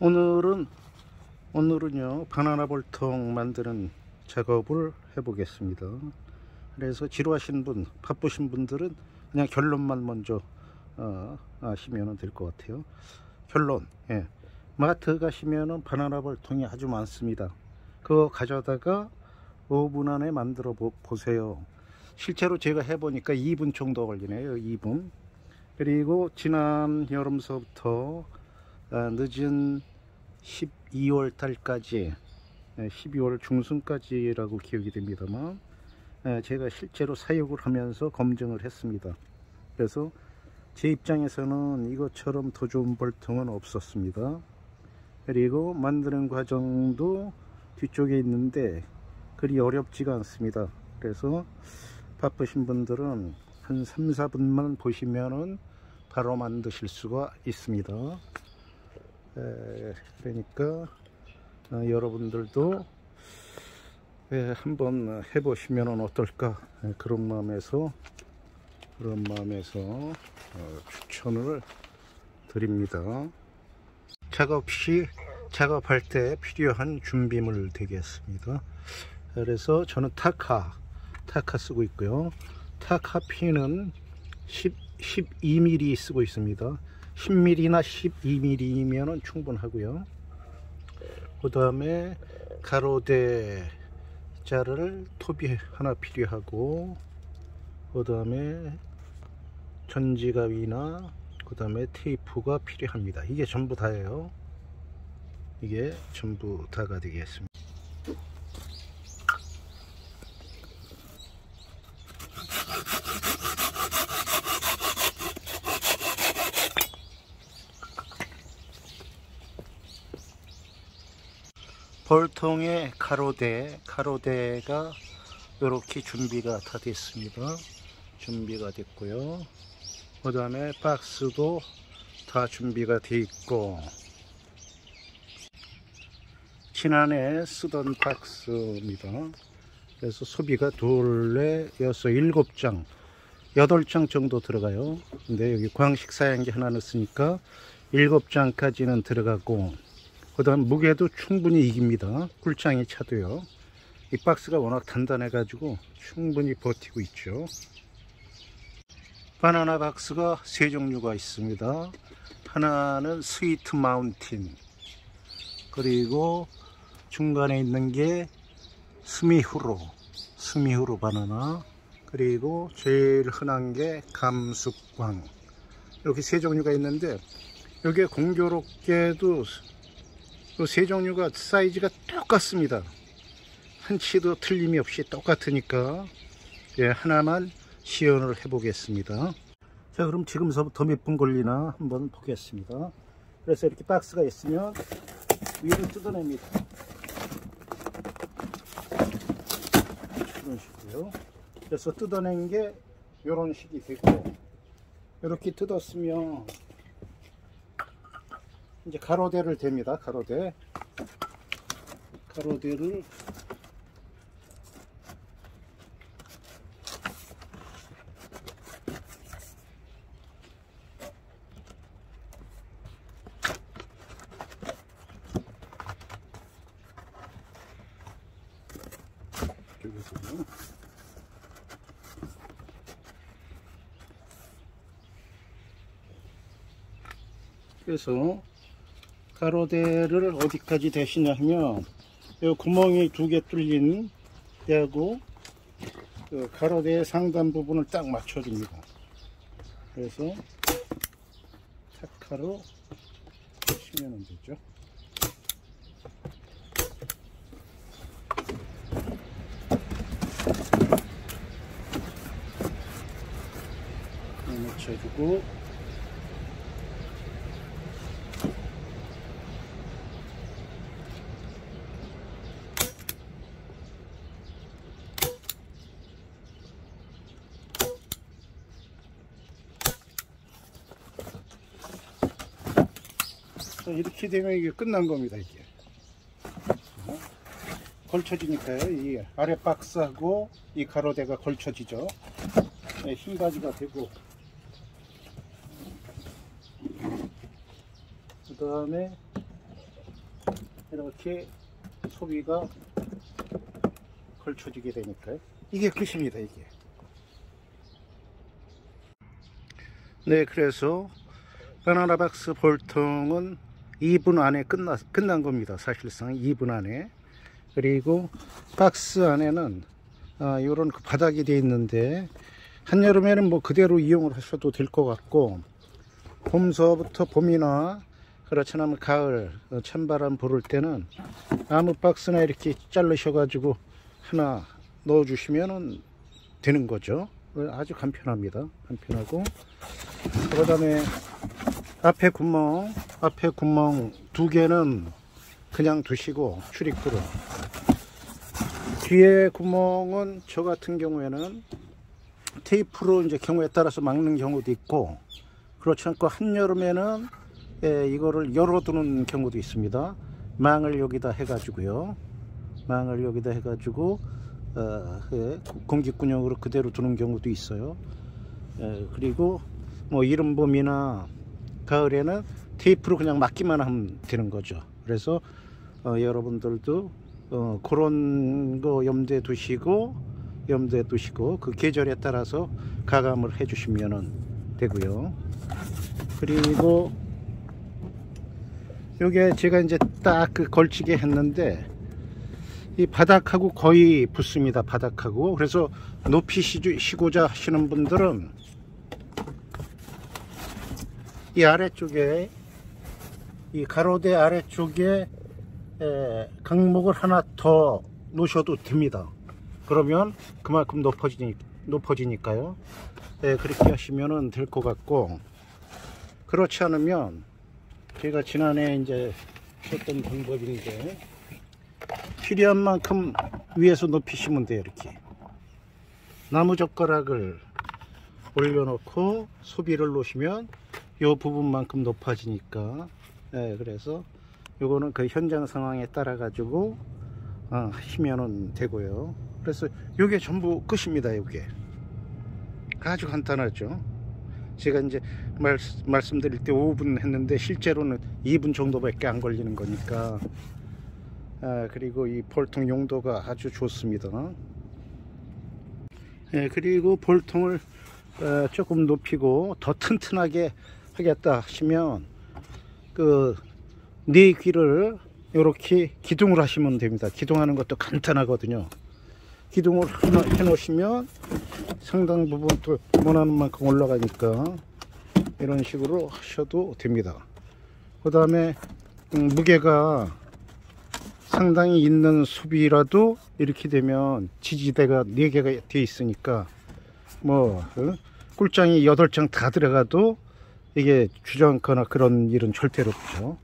오늘은 오늘은요 바나나 볼통 만드는 작업을 해 보겠습니다. 그래서 지루하신 분 바쁘신 분들은 그냥 결론만 먼저 어, 아시면 될 것 같아요. 결론 예. 마트 가시면은 바나나 볼통이 아주 많습니다. 그거 가져다가 5분 안에 만들어 보, 보세요. 실제로 제가 해보니까 2분 정도 걸리네요 2분. 그리고 지난 여름서부터 아, 늦은 12월 달까지 12월 중순까지라고 기억이 됩니다만 제가 실제로 사육을 하면서 검증을 했습니다. 그래서 제 입장에서는 이것처럼 더 좋은 벌통은 없었습니다. 그리고 만드는 과정도 뒤쪽에 있는데 그리 어렵지가 않습니다. 그래서 바쁘신 분들은 한 3, 4분만 보시면은 바로 만드실 수가 있습니다 에, 그러니까 어, 여러분들도 에, 한번 해보시면 어떨까 에, 그런 마음에서 그런 마음에서 어, 추천을 드립니다. 작업 시 작업할 때 필요한 준비물 되겠습니다. 그래서 저는 타카 타카 쓰고 있고요. 타카 피는 10, 12mm 쓰고 있습니다 10mm나 12mm면 충분하고요. 그 다음에 가로대 자를 톱이 하나 필요하고 그 다음에 전지가위나 그 다음에 테이프가 필요합니다. 이게 전부 다예요. 이게 전부 다가 되겠습니다 벌통의 가로대 가로대가 이렇게 준비가 다 됐습니다. 준비가 됐고요. 그 다음에 박스도 다 준비가 되어 있고 지난해 쓰던 박스입니다. 그래서 소비가 둘레 여섯 일곱 장 여덟 장 정도 들어가요. 근데 여기 광식 사양기 하나 넣었으니까 일곱 장까지는 들어가고 그 다음 무게도 충분히 이깁니다. 꿀장이 차도요. 이 박스가 워낙 단단해 가지고 충분히 버티고 있죠. 바나나 박스가 세 종류가 있습니다. 하나는 스위트 마운틴 그리고 중간에 있는 게 스미후로 스미후로 바나나 그리고 제일 흔한 게 감숙광. 이렇게 세 종류가 있는데 여기에 공교롭게도 세 종류가 사이즈가 똑같습니다. 한 치도 틀림이 없이 똑같으니까 예, 하나만 시연을 해 보겠습니다. 자 그럼 지금서부터 몇 분 걸리나 한번 보겠습니다. 그래서 이렇게 박스가 있으면 위를 뜯어냅니다. 이런 식으로요. 그래서 뜯어낸 게 이런 식이 되고 이렇게 뜯었으면 이제 가로대를 댑니다. 가로대. 가로대를 그래서 가로대를 어디까지 대시냐 하면 이 구멍이 두 개 뚫린 데하고 그 가로대 상단 부분을 딱 맞춰줍니다. 그래서 타카로 치면 되죠. 맞춰주고 이렇게 되면 이게 끝난 겁니다 이게. 걸쳐지니까요. 이 아래 박스하고 이 가로대가 걸쳐지죠. 네, 흰 가지가 되고. 그 다음에 이렇게 소비가 걸쳐지게 되니까요. 이게 끝입니다, 이게. 네, 그래서 바나나 박스 볼통은 2분 안에 끝나, 끝난 겁니다. 사실상 2분 안에. 그리고 박스 안에는 아, 이런 그 바닥이 되어 있는데 한여름에는 뭐 그대로 이용을 하셔도 될 것 같고 봄서부터 봄이나 그렇지 않으면 가을 어, 찬바람 불을 때는 나무 박스나 이렇게 자르셔 가지고 하나 넣어 주시면 되는 거죠 아주 간편합니다 간편하고 그 다음에 앞에 구멍 앞에 구멍 두 개는 그냥 두시고 출입구로 뒤에 구멍은 저 같은 경우에는 테이프로 이제 경우에 따라서 막는 경우도 있고 그렇지 않고 한여름에는 예, 이거를 열어두는 경우도 있습니다. 망을 여기다 해 가지고요. 망을 여기다 해 가지고 어, 예, 공기꾼형으로 그대로 두는 경우도 있어요. 예, 그리고 뭐 이른 봄이나 가을에는 테이프로 그냥 막기만 하면 되는 거죠. 그래서 어, 여러분들도 어, 그런 거 염두에 두시고 염두에 두시고 그 계절에 따라서 가감을 해 주시면 되고요. 그리고 요게 제가 이제 딱 그 걸치게 했는데 이 바닥하고 거의 붙습니다. 바닥하고 그래서 높이 시고자 하시는 분들은 이 아래쪽에 이 가로대 아래쪽에 에, 강목을 하나 더 놓으셔도 됩니다. 그러면 그만큼 높아지니, 높아지니까요. 에, 그렇게 하시면 될 것 같고 그렇지 않으면 제가 지난해 이제 했던 방법인데 필요한 만큼 위에서 높이시면 돼요 이렇게 나무 젓가락을 올려놓고 소비를 놓으시면 이 부분만큼 높아지니까. 예, 그래서 요거는 그 현장 상황에 따라 가지고 어, 하시면 되고요. 그래서 요게 전부 끝입니다 요게. 아주 간단하죠. 제가 이제 말, 말씀드릴 때 5분 했는데 실제로는 2분 정도밖에 안 걸리는 거니까. 아, 그리고 이 볼통 용도가 아주 좋습니다. 예, 그리고 볼통을 어, 조금 높이고 더 튼튼하게 하겠다 하시면 그 네 귀를 이렇게 기둥을 하시면 됩니다. 기둥하는 것도 간단하거든요. 기둥을 해 놓으시면 상당 부분 또 원하는 만큼 올라가니까 이런 식으로 하셔도 됩니다. 그 다음에 음, 무게가 상당히 있는 숲이라도 이렇게 되면 지지대가 4개가 되어 있으니까 뭐 어? 꿀장이 8장 다 들어가도 이게 주저앉거나 그런 일은 절대로 없죠.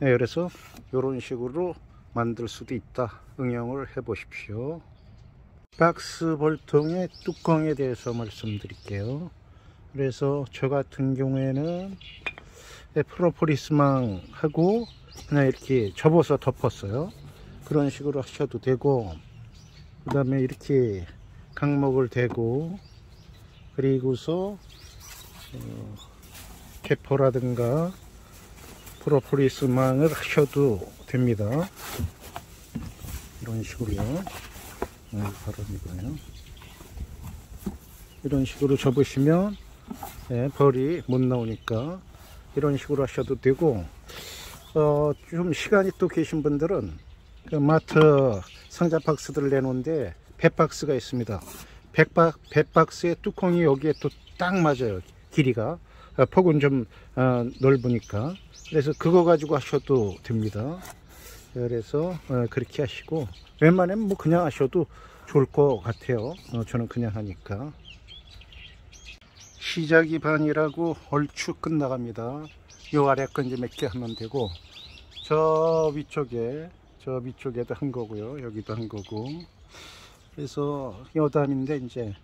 네, 그래서 이런 식으로 만들 수도 있다. 응용을 해 보십시오. 박스 볼통의 뚜껑에 대해서 말씀드릴게요. 그래서 저 같은 경우에는 프로폴리스망 하고 그냥 이렇게 접어서 덮었어요. 그런 식으로 하셔도 되고 그 다음에 이렇게 강목을 대고 그리고서 어, 개포라든가 프로폴리스망을 하셔도 됩니다. 이런 식으로요. 네, 바로 이거요 이런 식으로 접으시면 네, 벌이 못 나오니까 이런 식으로 하셔도 되고 어, 좀 시간이 또 계신 분들은 그 마트 상자 박스들을 내놓은데 백박스가 있습니다. 백박, 백박스의 뚜껑이 여기에 또 딱 맞아요. 길이가. 어, 폭은 좀 어, 넓으니까. 그래서 그거 가지고 하셔도 됩니다. 그래서 어, 그렇게 하시고 웬만하면 뭐 그냥 하셔도 좋을 것 같아요. 어, 저는 그냥 하니까. 시작이 반이라고 얼추 끝나갑니다. 요 아래 건 이제 몇 개 하면 되고 저 위쪽에 저 위쪽에도 한 거고요. 여기도 한 거고. 그래서 여담인데 이제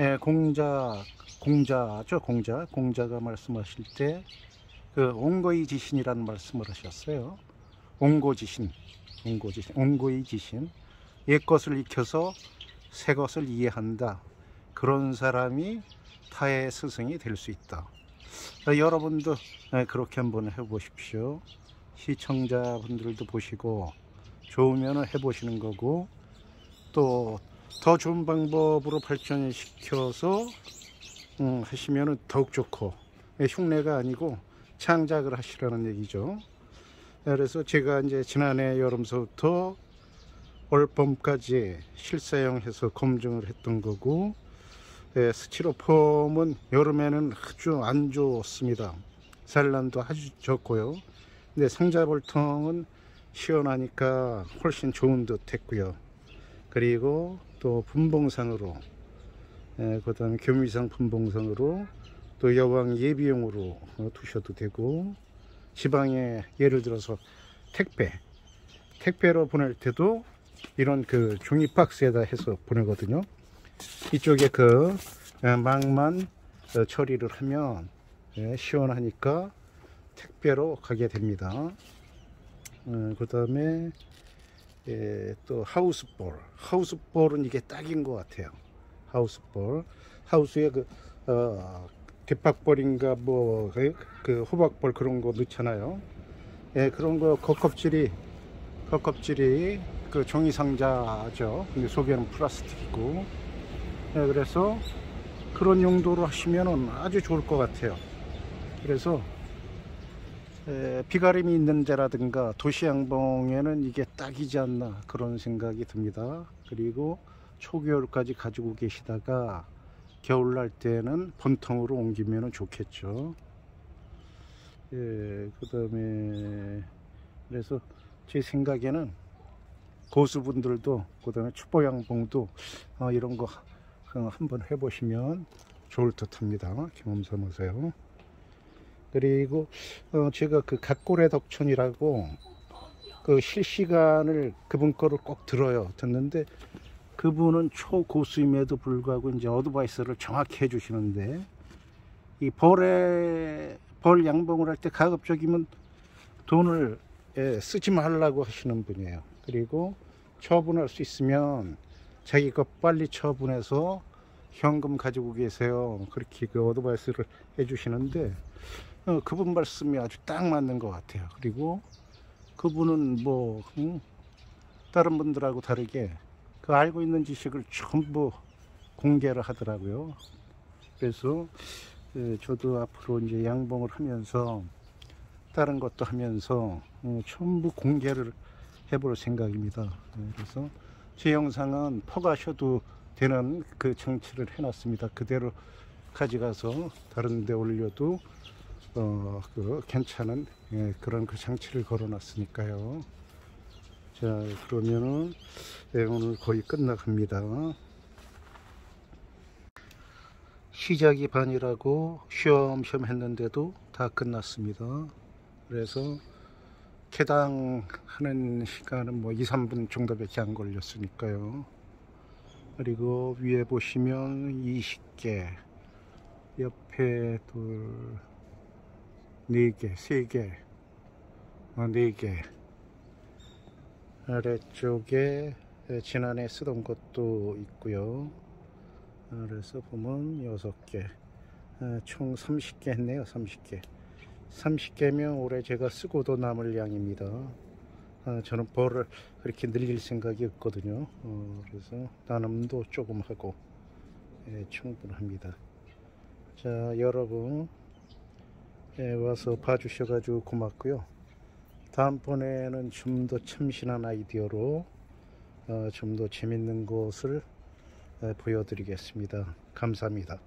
예, 공자 공자죠 공자. 공자가 말씀하실 때 그 옹거의 지신이라는 말씀을 하셨어요. 옹고지신 옹고지신 옹고의 지신. 옛 것을 익혀서 새 것을 이해한다. 그런 사람이 타의 스승이 될 수 있다. 여러분도 예, 그렇게 한번 해보십시오. 시청자분들도 보시고 좋으면 해보시는 거고 또 더 좋은 방법으로 발전시켜서 음, 하시면 더욱 좋고 예, 흉내가 아니고 창작을 하시라는 얘기죠. 그래서 제가 이제 지난해 여름서부터 올 봄까지 실사용해서 검증을 했던 거고 예, 스티로폼은 여름에는 아주 안 좋습니다. 산란도 아주 좋고요. 근데 상자볼통은 시원하니까 훨씬 좋은 듯 했고요. 그리고 또 분봉상으로 예, 그 다음에 교미상 분봉상으로 또 여왕 예비용으로 어, 두셔도 되고 지방에 예를 들어서 택배 택배로 보낼 때도 이런 그 종이 박스에다 해서 보내거든요. 이쪽에 그 어, 망만 어, 처리를 하면 예, 시원하니까 택배로 가게 됩니다. 그 다음에 예, 또 하우스볼. 하우스볼은 이게 딱인 것 같아요 하우스볼. 하우스에 그 어, 뒷박볼인가 뭐그 그 호박볼 그런 거 넣잖아요. 예, 그런 거 겉껍질이 겉껍질이 그 종이 상자죠. 근데 속에는 플라스틱이고. 예, 그래서 그런 용도로 하시면 아주 좋을 것 같아요. 그래서 에, 비가림이 있는 데라든가 도시 양봉에는 이게 딱이지 않나 그런 생각이 듭니다. 그리고 초겨울까지 가지고 계시다가 겨울 날 때는 본통으로 옮기면 좋겠죠. 예, 그 다음에 그래서 제 생각에는 고수분들도 그 다음에 축보양봉도 어, 이런 거 어, 한번 해보시면 좋을 듯 합니다. 경험 삼으세요. 그리고 어 제가 그 각골의 덕천이라고 그 실시간을 그분 거를 꼭 들어요 듣는데 그분은 초고수임에도 불구하고 이제 어드바이스를 정확히 해주시는데 이 벌에 벌 양봉을 할 때 가급적이면 돈을 예, 쓰지 말라고 하시는 분이에요. 그리고 처분할 수 있으면 자기 거 빨리 처분해서 현금 가지고 계세요. 그렇게 그 어드바이스를 해주시는데 어, 그분 말씀이 아주 딱 맞는 것 같아요. 그리고 그분은 뭐 음, 다른 분들하고 다르게 그 알고 있는 지식을 전부 공개를 하더라고요. 그래서 예, 저도 앞으로 이제 양봉을 하면서 다른 것도 하면서 어, 전부 공개를 해볼 생각입니다. 예, 그래서 제 영상은 퍼가셔도 되는 그 장치를 해놨습니다. 그대로 가져가서 다른 데 올려도 어, 그 괜찮은 예, 그런 그 장치를 걸어 놨으니까요. 자, 그러면은 예, 오늘 거의 끝나갑니다. 시작이 반이라고 쉬엄쉬엄 했는데도 다 끝났습니다. 그래서 개당 하는 시간은 뭐 2, 3분 정도밖에 안 걸렸으니까요. 그리고 위에 보시면 20개, 옆에 둘, 4개, 3개, 어, 4개. 아래쪽에 지난해 쓰던 것도 있고요. 그래서 보면 6개. 어, 총 30개 했네요. 30개. 30개면 올해 제가 쓰고도 남을 양입니다. 어, 저는 벌을 그렇게 늘릴 생각이 없거든요. 그래서 나눔도 조금 하고 예, 충분합니다. 자, 여러분 예, 와서 봐주셔가지고 고맙고요. 다음번에는 좀 더 참신한 아이디어로 어, 좀더 재밌는 것을 어, 보여드리겠습니다. 감사합니다.